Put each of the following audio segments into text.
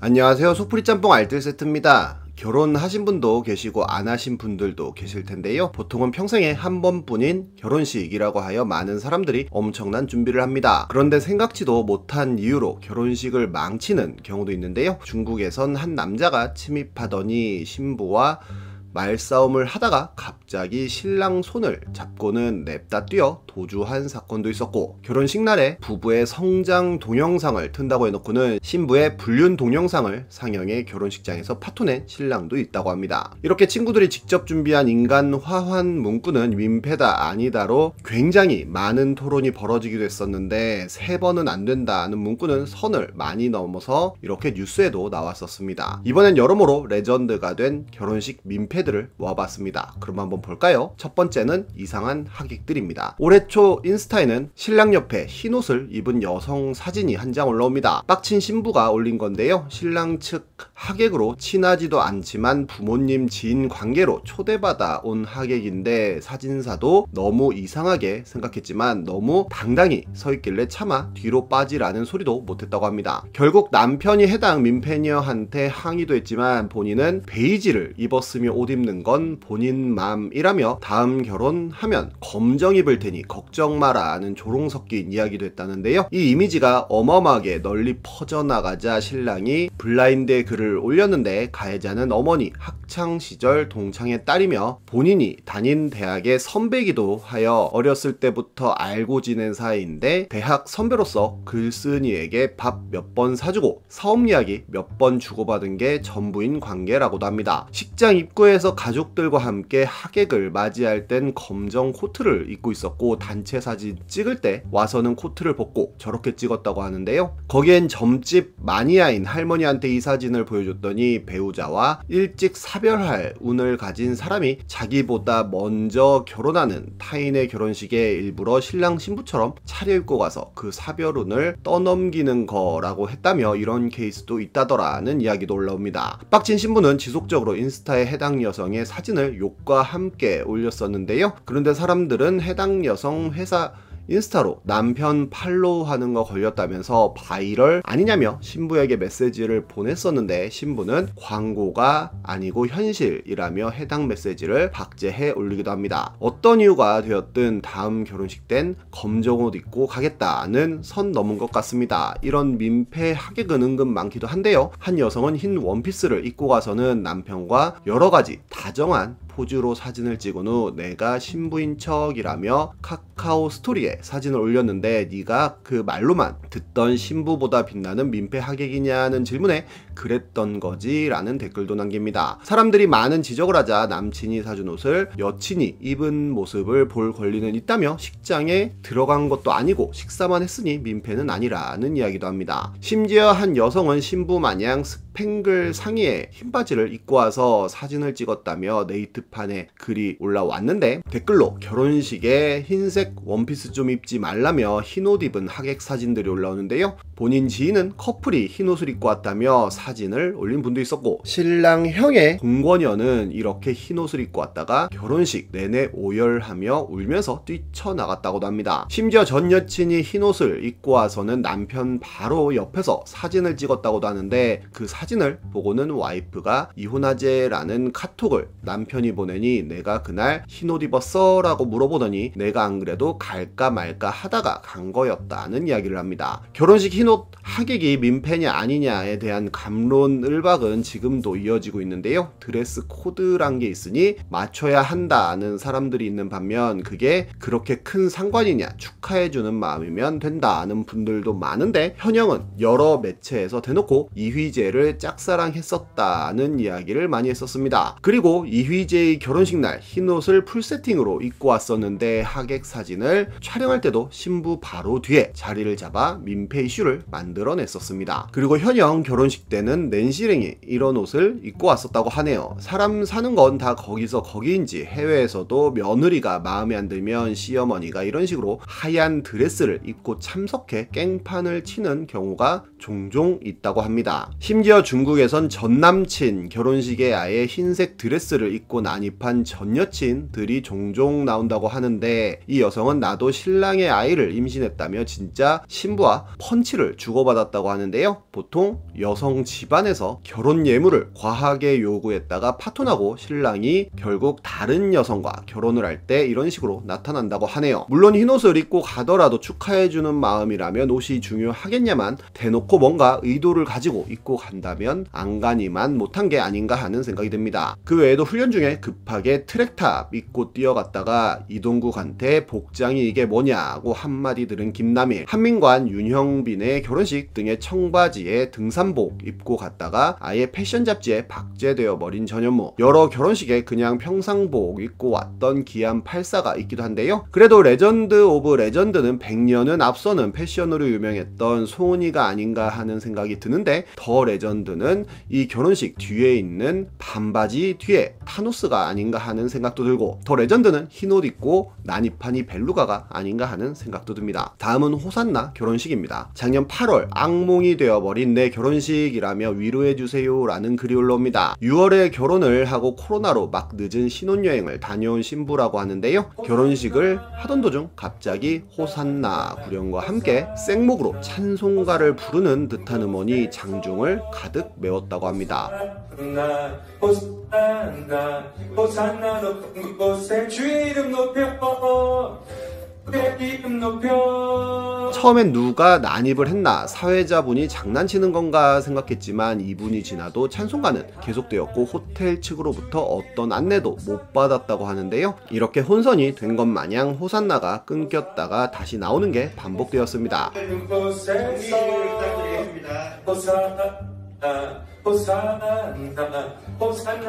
안녕하세요. 소프리 짬뽕 알뜰 세트입니다. 결혼하신 분도 계시고 안 하신 분들도 계실 텐데요. 보통은 평생에 한 번뿐인 결혼식이라고 하여 많은 사람들이 엄청난 준비를 합니다. 그런데 생각지도 못한 이유로 결혼식을 망치는 경우도 있는데요. 중국에선 한 남자가 침입하더니 신부와 말싸움을 하다가 갑자기 신랑 손을 잡고는 냅다 뛰어 도주한 사건도 있었고 결혼식 날에 부부의 성장 동영상을 튼다고 해놓고는 신부의 불륜 동영상을 상영해 결혼식장에서 파토낸 신랑도 있다고 합니다. 이렇게 친구들이 직접 준비한 인간 화환 문구는 민폐다 아니다로 굉장히 많은 토론이 벌어지기도 했었는데 세 번은 안 된다는 문구는 선을 많이 넘어서 이렇게 뉴스에도 나왔었습니다. 이번엔 여러모로 레전드가 된 결혼식 민폐 패드를 모아봤습니다. 그럼 한번 볼까요? 첫 번째는 이상한 하객들입니다. 올해 초 인스타에는 신랑 옆에 흰 옷을 입은 여성 사진이 한 장 올라옵니다. 빡친 신부가 올린 건데요. 신랑 측 하객으로 친하지도 않지만 부모님 지인 관계로 초대받아 온 하객인데 사진사도 너무 이상하게 생각했지만 너무 당당히 서 있길래 차마 뒤로 빠지라는 소리도 못했다고 합니다. 결국 남편이 해당 민폐녀한테 항의도 했지만 본인은 베이지를 입었으며 옷 입는 건 본인 맘이라며 다음 결혼하면 검정 입을 테니 걱정 마라는 조롱 섞인 이야기도 했다는데요. 이 이미지가 어마어마하게 널리 퍼져나가자 신랑이 블라인드에 글을 올렸는데 가해자는 어머니 학창 시절 동창의 딸이며 본인이 다닌 대학의 선배기도 하여 어렸을 때부터 알고 지낸 사이인데 대학 선배로서 글쓴이에게 밥 몇 번 사주고 사업 이야기 몇 번 주고받은 게 전부인 관계라고도 합니다. 식장 입구에 해외에서 가족들과 함께 하객을 맞이할 땐 검정 코트를 입고 있었고 단체 사진 찍을 때 와서는 코트를 벗고 저렇게 찍었다고 하는데요. 거기엔 점집 마니아인 할머니한테 이 사진을 보여줬더니 배우자와 일찍 사별할 운을 가진 사람이 자기보다 먼저 결혼하는 타인의 결혼식에 일부러 신랑 신부처럼 차려입고 가서 그 사별운을 떠넘기는 거라고 했다며 이런 케이스도 있다더라는 이야기도 올라옵니다. 빡친 신부는 지속적으로 인스타에 해당 여성의 사진을 욕과 함께 올렸었는데요. 그런데 사람들은 해당 여성 회사 인스타로 남편 팔로우하는 거 걸렸다면서 바이럴 아니냐며 신부에게 메시지를 보냈었는데 신부는 광고가 아니고 현실이라며 해당 메시지를 박제해 올리기도 합니다. 어떤 이유가 되었든 다음 결혼식 땐 검정 옷 입고 가겠다는 선 넘은 것 같습니다. 이런 민폐 하객은 은근 많기도 한데요. 한 여성은 흰 원피스를 입고 가서는 남편과 여러 가지 다정한 포즈로 사진을 찍은 후 내가 신부인 척이라며 카카오 스토리에 사진을 올렸는데 네가 그 말로만 듣던 신부보다 빛나는 민폐 하객이냐는 질문에 그랬던 거지 라는 댓글도 남깁니다. 사람들이 많은 지적을 하자 남친이 사준 옷을 여친이 입은 모습을 볼 권리는 있다며 식장에 들어간 것도 아니고 식사만 했으니 민폐는 아니라는 이야기도 합니다. 심지어 한 여성은 신부 마냥 스팽글 상의에 흰 바지를 입고 와서 사진을 찍었다며 네이트 게시판에 글이 올라왔는데 댓글로 결혼식에 흰색 원피스 좀 입지 말라며 흰 옷 입은 하객 사진들이 올라오는데요. 본인 지인은 커플이 흰 옷을 입고 왔다며 사진을 올린 분도 있었고 신랑 형의 공권녀는 이렇게 흰 옷을 입고 왔다가 결혼식 내내 오열하며 울면서 뛰쳐나갔다고도 합니다. 심지어 전 여친이 흰 옷을 입고 와서는 남편 바로 옆에서 사진을 찍었다고도 하는데 그 사진 을 보고는 와이프가 이혼하재라는 카톡을 남편이 보내니 내가 그날 흰옷 입었어? 라고 물어보더니 내가 안 그래도 갈까 말까 하다가 간 거였다는 이야기를 합니다. 결혼식 흰옷 하객이 민폐냐 아니냐에 대한 감론을박은 지금도 이어지고 있는데요. 드레스 코드란 게 있으니 맞춰야 한다는 사람들이 있는 반면 그게 그렇게 큰 상관이냐 축하해주는 마음이면 된다는 분들도 많은데 현영은 여러 매체에서 대놓고 이휘재를 짝사랑했었다는 이야기를 많이 했었습니다. 그리고 이휘재 의 결혼식 날 흰옷을 풀세팅으로 입고 왔었는데 하객 사진을 촬영할 때도 신부 바로 뒤에 자리를 잡아 민폐 이슈를 만들어냈었습니다. 그리고 현영 결혼식 때는 낸시랭이 이런 옷을 입고 왔었다고 하네요. 사람 사는 건 다 거기서 거기인지 해외에서도 며느리가 마음에 안 들면 시어머니가 이런 식으로 하얀 드레스를 입고 참석해 깽판을 치는 경우가 종종 있다고 합니다. 심지어 심지어 중국에선 전 남친 결혼식에 아예 흰색 드레스를 입고 난입한 전 여친들이 종종 나온다고 하는데 이 여성은 나도 신랑의 아이를 임신했다며 진짜 신부와 펀치를 주고받았다고 하는데요. 보통 여성 집안에서 결혼 예물을 과하게 요구했다가 파토나고 신랑이 결국 다른 여성과 결혼을 할 때 이런 식으로 나타난다고 하네요. 물론 흰 옷을 입고 가더라도 축하해주는 마음이라면 옷이 중요하겠냐만 대놓고 뭔가 의도를 가지고 입고 간다 면 안간히만 못한 게 아닌가 하는 생각이 듭니다. 그 외에도 훈련 중에 급하게 트랙탑 입고 뛰어갔다가 이동국한테 복장이 이게 뭐냐고 한마디 들은 김남일, 한민관, 윤형빈의 결혼식 등에 청바지에 등산복 입고 갔다가 아예 패션 잡지에 박제되어 버린 전현무, 여러 결혼식에 그냥 평상복 입고 왔던 기안 84가 있기도 한데요. 그래도 legend of legend는 100년은 앞서는 패션으로 유명했던 소은이가 아닌가 하는 생각이 드는데 더 레전드는 이 결혼식 뒤에 있는 반바지 뒤에 타노스가 아닌가 하는 생각도 들고 더 레전드는 흰 옷 입고 난입한 이 벨루가가 아닌가 하는 생각도 듭니다. 다음은 호산나 결혼식입니다. 작년 8월 악몽이 되어버린 내 결혼식이라며 위로해주세요 라는 글이 올라옵니다. 6월에 결혼을 하고 코로나로 막 늦은 신혼여행을 다녀온 신부라고 하는데요. 결혼식을 하던 도중 갑자기 호산나 구령과 함께 생목으로 찬송가를 부르는 듯한 음원이 장중을 가득 메웠다고 합니다. 처음엔 누가 난입을 했나 사회자분이 장난치는 건가 생각했지만 2분이 지나도 찬송가는 계속되었고 호텔 측으로부터 어떤 안내도 못 받았다고 하는데요. 이렇게 혼선이 된 것 마냥 호산나가 끊겼다가 다시 나오는 게 반복되었습니다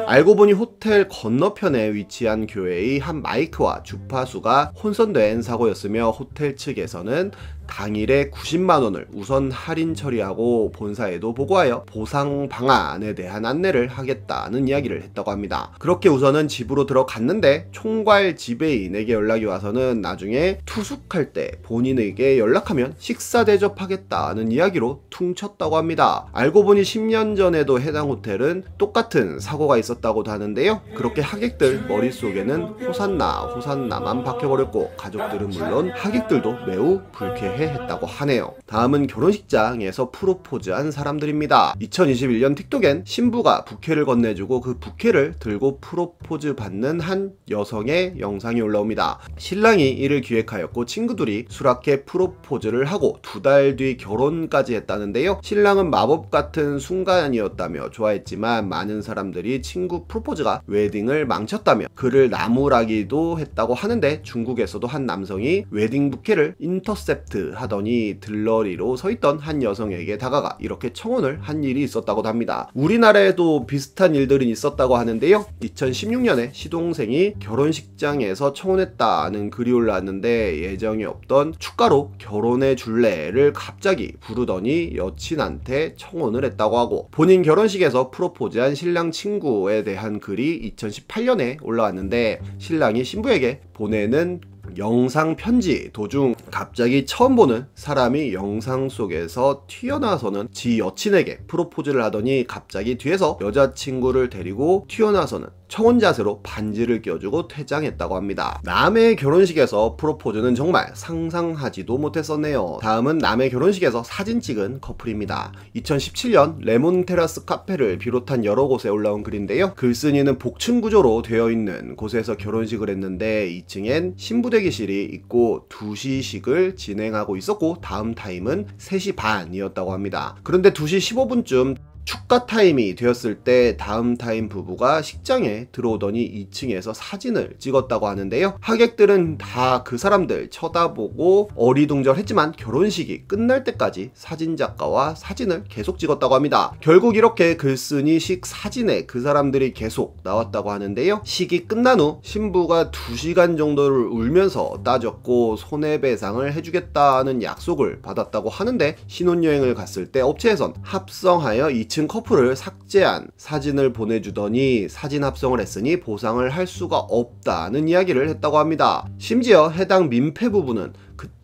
알고 보니 호텔 건너편에 위치한 교회의 한 마이크와 주파수가 혼선된 사고였으며 호텔 측에서는 당일에 90만 원을 우선 할인 처리하고 본사에도 보고하여 보상 방안에 대한 안내를 하겠다는 이야기를 했다고 합니다. 그렇게 우선은 집으로 들어갔는데 총괄 지배인에게 연락이 와서는 나중에 투숙할 때 본인에게 연락하면 식사 대접하겠다는 이야기로 퉁쳤다고 합니다. 알고 보니 10년 전에도 해당 호텔은 똑같은 사고가 있었다고도 하는데요. 그렇게 하객들 머릿속에는 호산나 호산나만 박혀버렸고 가족들은 물론 하객들도 매우 불쾌해 했다고 하네요. 다음은 결혼식장에서 프로포즈한 사람들입니다. 2021년 틱톡엔 신부가 부케를 건네주고 그 부케를 들고 프로포즈 받는 한 여성의 영상이 올라옵니다. 신랑이 이를 기획하였고 친구들이 수락해 프로포즈를 하고 두 달 뒤 결혼까지 했다는데요. 신랑은 마법 같은 순간이었다며 좋아했지만 많은 사람들이 친구 프로포즈가 웨딩을 망쳤다며 그를 나무라기도 했다고 하는데 중국에서도 한 남성이 웨딩 부케를 인터셉트 하더니 들러리로 서 있던 한 여성에게 다가가 이렇게 청혼을 한 일이 있었다고 합니다. 우리나라에도 비슷한 일들은 있었다고 하는데요. 2016년에 시동생이 결혼식장에서 청혼했다는 글이 올라왔는데 예정이 없던 축가로 결혼해 줄래를 갑자기 부르더니 여친한테 청혼을 했다고 하고 본인 결혼식에서 프로포즈한 신랑 친구에 대한 글이 2018년에 올라왔는데 신랑이 신부에게 보내는 영상 편지. 도중 갑자기 처음 보는 사람이 영상 속에서 튀어나와서는 지 여친에게 프로포즈를 하더니 갑자기 뒤에서 여자친구를 데리고 튀어나와서는 청혼 자세로 반지를 껴주고 퇴장했다고 합니다. 남의 결혼식에서 프로포즈는 정말 상상하지도 못했었네요. 다음은 남의 결혼식에서 사진 찍은 커플입니다. 2017년 레몬 테라스 카페를 비롯한 여러 곳에 올라온 글인데요. 글쓴이는 복층 구조로 되어 있는 곳에서 결혼식을 했는데 2층엔 신부 대기실이 있고 2시식을 진행하고 있었고 다음 타임은 3시 반이었다고 합니다. 그런데 2시 15분쯤 축가 타임이 되었을 때 다음 타임 부부가 식장에 들어오더니 2층에서 사진을 찍었다고 하는데요. 하객들은 다 그 사람들 쳐다보고 어리둥절했지만 결혼식이 끝날 때까지 사진 작가와 사진을 계속 찍었다고 합니다. 결국 이렇게 글쓴이 식 사진에 그 사람들이 계속 나왔다고 하는데요. 식이 끝난 후 신부가 2시간 정도를 울면서 따졌고 손해배상을 해주겠다는 약속을 받았다고 하는데 신혼여행을 갔을 때 업체에선 합성하여 2층 지친 커플을 삭제한 사진을 보내주더니 사진 합성을 했으니 보상을 할 수가 없다는 이야기를 했다고 합니다. 심지어 해당 민폐 부부는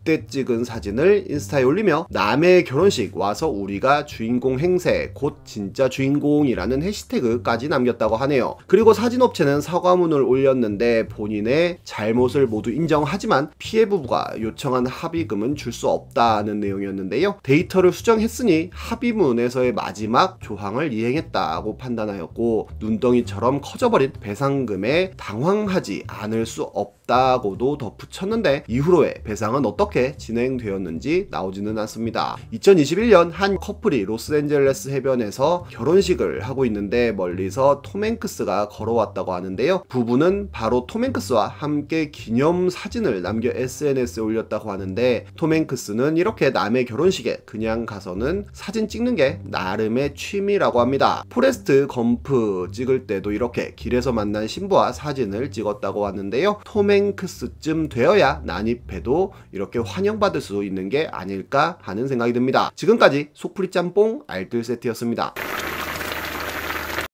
그 그때 찍은 사진을 인스타에 올리며 남의 결혼식 와서 우리가 주인공 행세 곧 진짜 주인공이라는 해시태그까지 남겼다고 하네요. 그리고 사진업체는 사과문을 올렸는데 본인의 잘못을 모두 인정하지만 피해 부부가 요청한 합의금은 줄 수 없다는 내용이었는데요. 데이터를 수정했으니 합의문에서의 마지막 조항을 이행했다고 판단하였고 눈덩이처럼 커져버린 배상금에 당황하지 않을 수 없다 고도 덧붙였는데 이후로의 배상은 어떻게 진행되었는지 나오지는 않습니다. 2021년 한 커플이 로스앤젤레스 해변에서 결혼식을 하고 있는데 멀리서 톰 행크스가 걸어왔다고 하는데요. 부부는 바로 톰 행크스와 함께 기념 사진을 남겨 SNS에 올렸다고 하는데 톰 행크스는 이렇게 남의 결혼식에 그냥 가서는 사진 찍는 게 나름의 취미라고 합니다. 포레스트 검프 찍을 때도 이렇게 길에서 만난 신부와 사진을 찍었다고 하는데요. 톰 행크스쯤 되어야 난입해도 이렇게 환영받을 수 있는 게 아닐까 하는 생각이 듭니다. 지금까지 속풀이 짬뽕 알뜰 세트였습니다.